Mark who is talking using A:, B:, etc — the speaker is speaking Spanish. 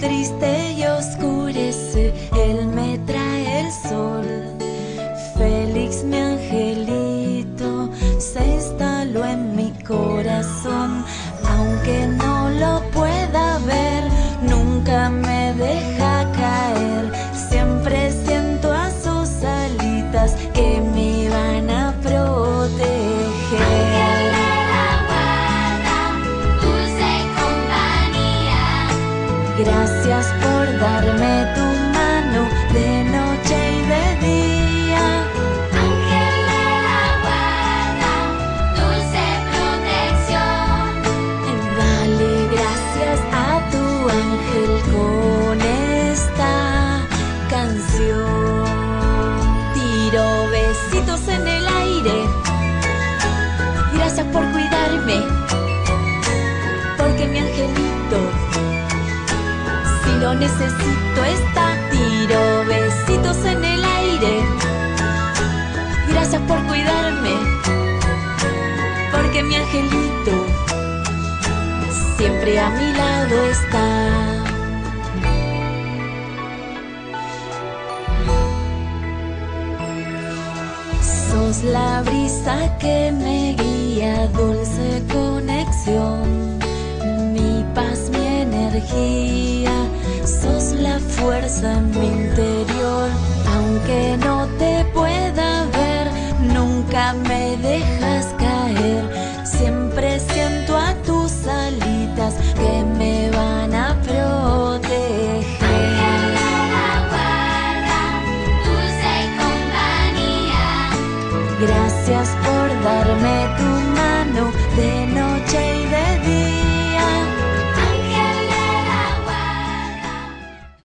A: triste y oscurece, Él me trae el sol. Félix, mi angelito, se instaló en mi corazón, aunque no lo pueda ver, nunca me deja caer. Siempre siento a sus alitas que me Gracias por darme tu mano de noche y de día.
B: ángel de la guarda, dulce protección.
A: Dale gracias a tu ángel con esta canción. Tiro besitos en el aire. Gracias por cuidarme. Porque mi angelito, si lo necesito, está. Tiro besitos en el aire. Gracias por cuidarme. Porque mi angelito siempre a mi lado está. Sos la brisa que me guía, dulce conexión, mi paz, mi energía, la fuerza en mi interior, aunque no te pueda ver, nunca me dejas caer, siempre siento a tus alitas que me van a proteger. Gracias por darme tu